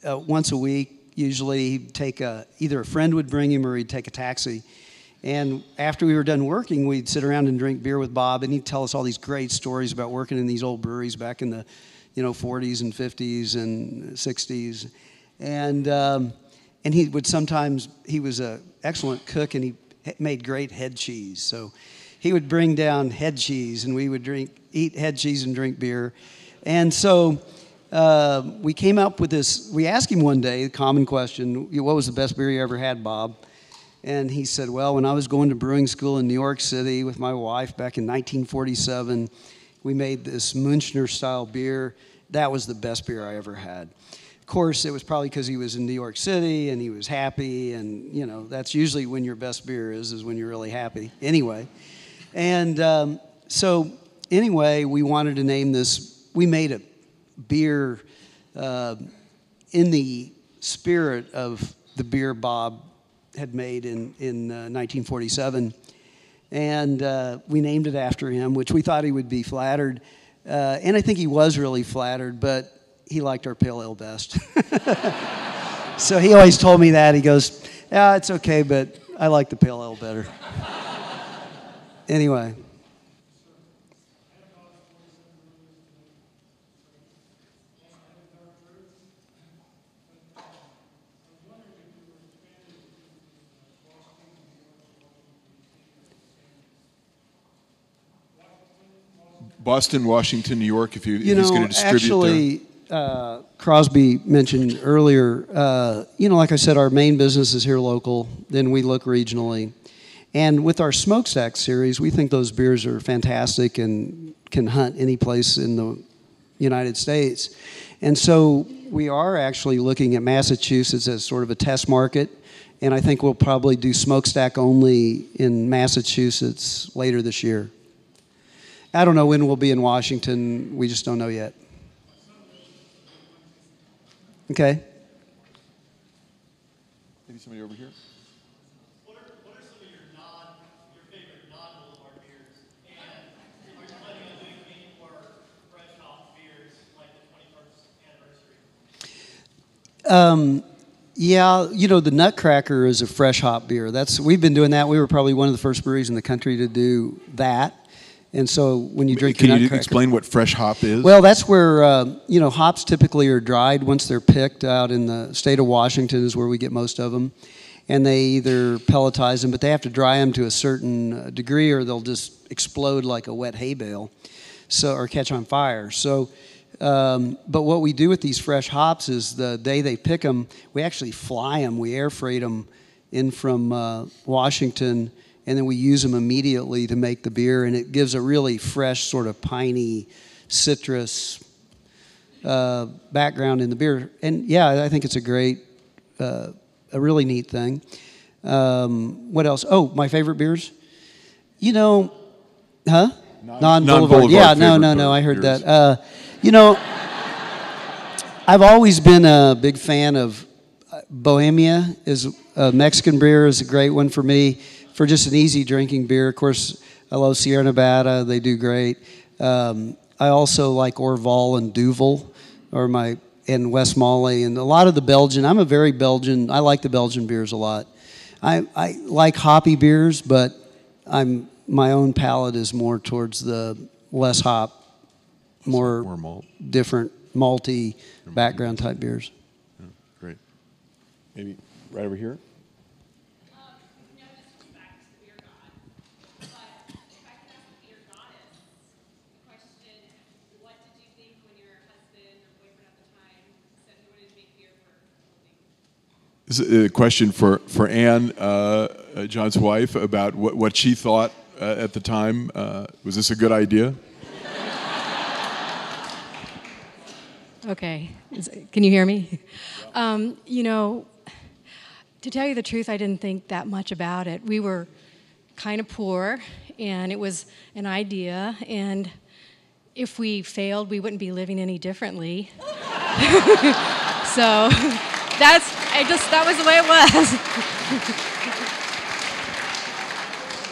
uh, once a week. Usually, he'd take a, either a friend would bring him or he'd take a taxi. And after we were done working, we'd sit around and drink beer with Bob, and he'd tell us all these great stories about working in these old breweries back in the, you know, 40s and 50s and 60s. And um, and he would sometimes he was an excellent cook and he made great head cheese. So he would bring down head cheese and we would drink eat head cheese and drink beer. And so uh, we came up with this we asked him one day the common question what was the best beer you ever had bob and he said well when i was going to brewing school in new york city with my wife back in 1947 we made this munchner style beer that was the best beer i ever had Of course, it was probably because he was in New York City and he was happy, and you know that's usually when your best beer is, is when you're really happy. Anyway, and um, so anyway, we wanted to name this. We made a beer uh, in the spirit of the beer Bob had made in in uh, 1947, and uh, we named it after him, which we thought he would be flattered. Uh, and I think he was really flattered, but he liked our pale ale best. so he always told me that. He goes, Yeah, it's okay, but I like the pale ale better. anyway. Boston, Washington, New York. If you, you if know, he's going to distribute actually, uh, Crosby mentioned earlier, uh, you know, like I said, our main business is here local. Then we look regionally, and with our smokestack series, we think those beers are fantastic and can hunt any place in the United States. And so we are actually looking at Massachusetts as sort of a test market. And I think we'll probably do smokestack only in Massachusetts later this year. I don't know when we'll be in Washington. We just don't know yet. Okay. Maybe somebody over here. What are, some of your your favorite beers? And are you planning on doing any more fresh hop beers like the 21st anniversary? Um, yeah, you know the Nutcracker is a fresh hop beer. That's we've been doing that. We were probably one of the first breweries in the country to do that. And so when you drink Can you explain what fresh hop is? Well, that's where uh, you know hops typically are dried once they're picked out in the state of Washington is where we get most of them, and they either pelletize them, but they have to dry them to a certain uh, degree, or they'll just explode like a wet hay bale, so or catch on fire. So. Um, but what we do with these fresh hops is the day they pick them, we actually fly them, we air freight them in from uh, Washington, and then we use them immediately to make the beer, and it gives a really fresh, sort of piney, citrus uh, background in the beer. And yeah, I think it's a great, uh, a really neat thing. Um, what else? Oh, my favorite beers. You know, huh? Non Boulevard. Yeah, no, no, no. I heard beers. that. Uh, you know, I've always been a big fan of uh, Bohemia. Is a Mexican beer is a great one for me for just an easy drinking beer. Of course, I love Sierra Nevada; they do great. Um, I also like Orval and Duvel, or my and Westmalle, and a lot of the Belgian. I'm a very Belgian. I like the Belgian beers a lot. I, I like hoppy beers, but I'm my own palate is more towards the less hop, more, More malt. different malty background type beers. Great. Maybe right over here. Um, no, this is back to the beer god. But if I could ask the beer goddess the question, what did you think when your husband or boyfriend at the time said he wanted to make beer for a living? This is a question for, for Anne, uh, uh, John's wife, about what, what she thought uh, at the time. Uh, was this a good idea? Okay. Is- Can you hear me? Um, you know, to tell you the truth, I didn't think that much about it. We were kind of poor, and it was an idea, and if we failed, we wouldn't be living any differently. so that's, I just, that was the way it was.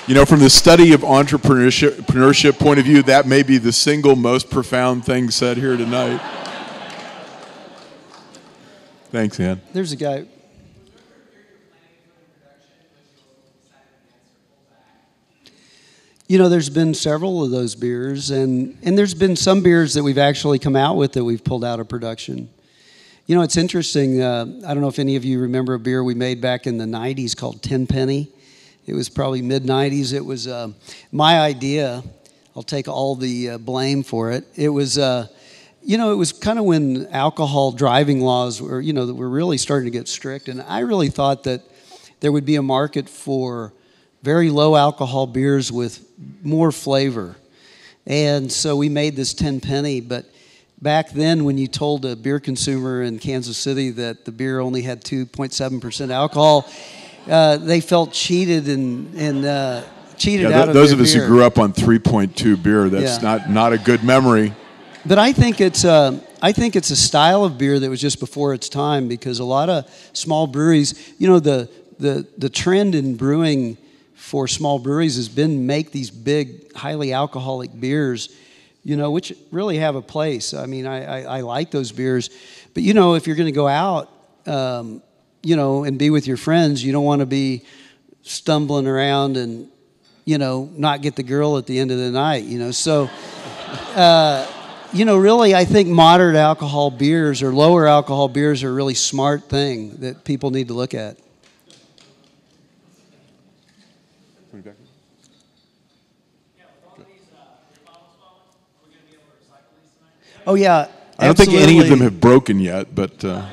You know, from the study of entrepreneurship, entrepreneurship point of view, that may be the single most profound thing said here tonight. Thanks, Ann. There's a guy. You know, there's been several of those beers, and, and there's been some beers that we've actually come out with that we've pulled out of production. You know, it's interesting. Uh, I don't know if any of you remember a beer we made back in the 90s called Tenpenny. It was probably mid 90s. It was uh, my idea. I'll take all the uh, blame for it. It was, uh, you know, it was kind of when alcohol driving laws were, you know, that were really starting to get strict. And I really thought that there would be a market for very low alcohol beers with more flavor. And so we made this 10 penny, but back then when you told a beer consumer in Kansas City that the beer only had 2.7% alcohol, uh, they felt cheated and, and uh, cheated Yeah, out th- of those of us beer. who grew up on 3.2 beer, that's Yeah. not, not a good memory. But I think it's a, I think it's a style of beer that was just before its time because a lot of small breweries, you know, the the the trend in brewing for small breweries has been make these big, highly alcoholic beers, you know, which really have a place. I mean, I I, I like those beers, but you know, if you're going to go out, um, you know, and be with your friends, you don't want to be stumbling around and you know not get the girl at the end of the night, you know, so you know, really, I think moderate alcohol beers or lower alcohol beers are a really smart thing that people need to look at. Oh yeah, I don't think any of them have broken yet, but uh,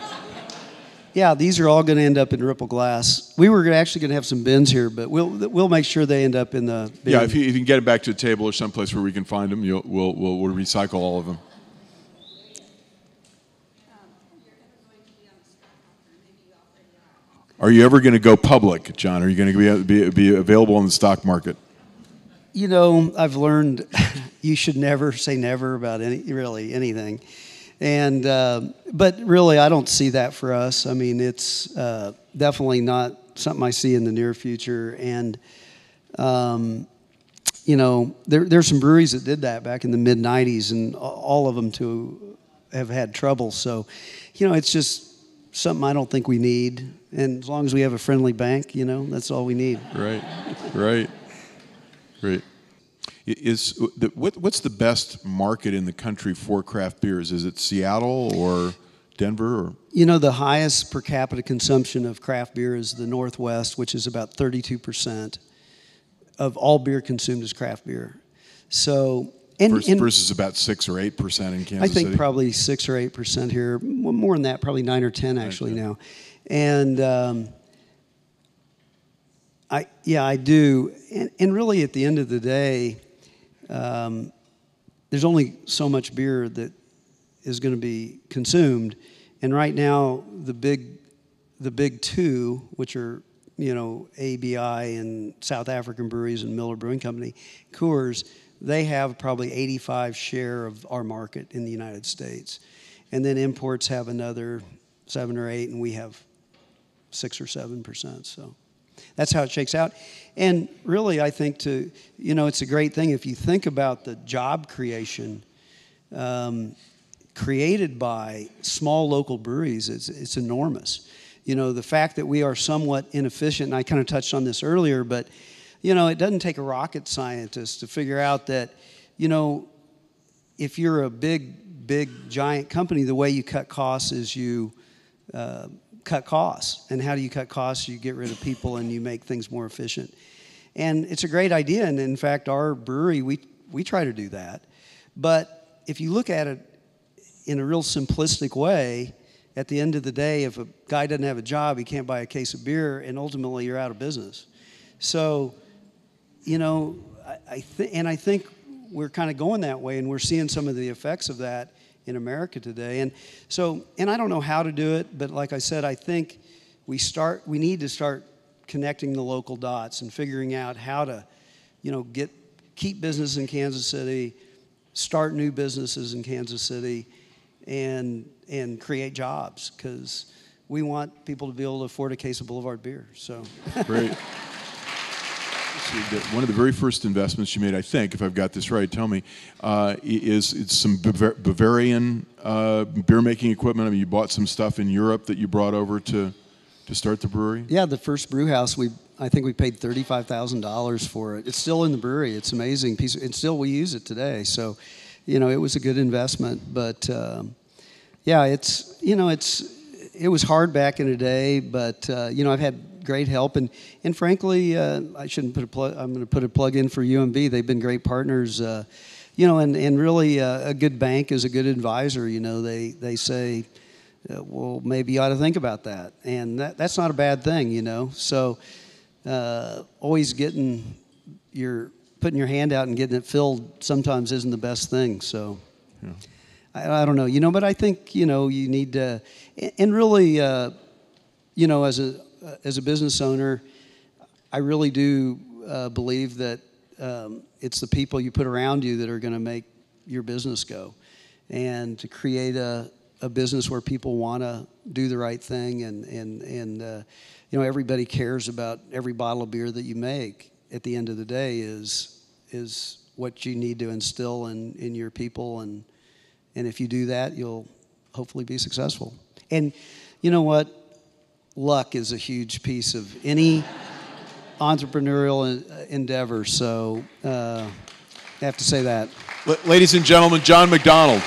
Yeah, these are all going to end up in Ripple Glass. We were actually going to have some bins here, but we'll we'll make sure they end up in the bin. yeah, if you, if you can get it back to the table or someplace where we can find them, you'll, we'll, we'll, we'll recycle all of them. Are you ever going to go public, John? Are you going to be, be, be available on the stock market? You know, I've learned you should never say never about any really anything, and uh, but really, I don't see that for us. I mean, it's uh, definitely not something I see in the near future, and um, you know, there there's some breweries that did that back in the mid '90s, and all of them to have had trouble. So, you know, it's just something I don't think we need. And as long as we have a friendly bank, you know, that's all we need. Right, right, right. Is the, what, what's the best market in the country for craft beers? Is it Seattle or Denver? Or? You know, the highest per capita consumption of craft beer is the Northwest, which is about 32% of all beer consumed is craft beer. So, and, versus, and versus about six or eight percent in Kansas I think City? probably six or eight percent here. More than that, probably nine or ten actually now. And um, I, yeah, I do. And, and really, at the end of the day, um, there's only so much beer that is going to be consumed. And right now, the big, the big two, which are you know ABI and South African breweries and Miller Brewing Company, Coors, they have probably 85 share of our market in the United States, and then imports have another seven or eight, and we have six or seven percent. So that's how it shakes out. And really, I think to you know, it's a great thing if you think about the job creation. Um, created by small local breweries it's, it's enormous you know the fact that we are somewhat inefficient and i kind of touched on this earlier but you know it doesn't take a rocket scientist to figure out that you know if you're a big big giant company the way you cut costs is you uh, cut costs. And how do you cut costs? You get rid of people and you make things more efficient. And it's a great idea. And in fact our brewery we we try to do that. But if you look at it in a real simplistic way, at the end of the day, if a guy doesn't have a job, he can't buy a case of beer, and ultimately you're out of business. So, you know, I, I th- and I think we're kind of going that way, and we're seeing some of the effects of that in America today. And so, and I don't know how to do it, but like I said, I think we start, we need to start connecting the local dots and figuring out how to, you know, get keep business in Kansas City, start new businesses in Kansas City and and create jobs because we want people to be able to afford a case of Boulevard beer. So great. One of the very first investments you made, I think, if I've got this right, tell me, uh, is it's some Bavar- Bavarian uh, beer making equipment. I mean, you bought some stuff in Europe that you brought over to to start the brewery. Yeah, the first brew house we I think we paid thirty five thousand dollars for it. It's still in the brewery. It's amazing piece, and still we use it today. So you know, it was a good investment. But um, yeah, it's you know, it's it was hard back in the day, but uh, you know, I've had great help, and and frankly, uh, I shouldn't put a plug. I'm going to put a plug in for UMB. They've been great partners. Uh, you know, and and really, uh, a good bank is a good advisor. You know, they they say. Uh, well, maybe you ought to think about that, and that, that's not a bad thing, you know. So, uh, always getting your putting your hand out and getting it filled sometimes isn't the best thing. So, yeah. I, I, don't know, you know, but I think you know you need to, and really, uh, you know, as a as a business owner, I really do uh, believe that um, it's the people you put around you that are going to make your business go, and to create a a business where people want to do the right thing and and and uh, you know everybody cares about every bottle of beer that you make at the end of the day is is what you need to instill in, in your people. And and if you do that you'll hopefully be successful. And you know what luck is a huge piece of any entrepreneurial endeavor so uh, i have to say that. Ladies and gentlemen john mcdonald